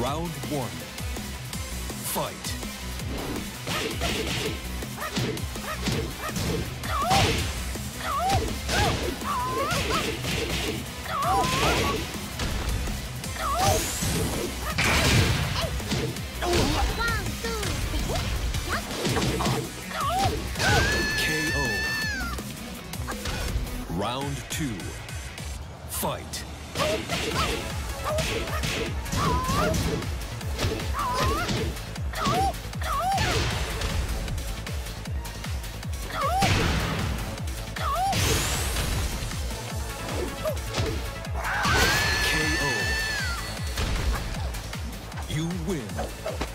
Round one. Fight. KO. Round two. Fight. You win.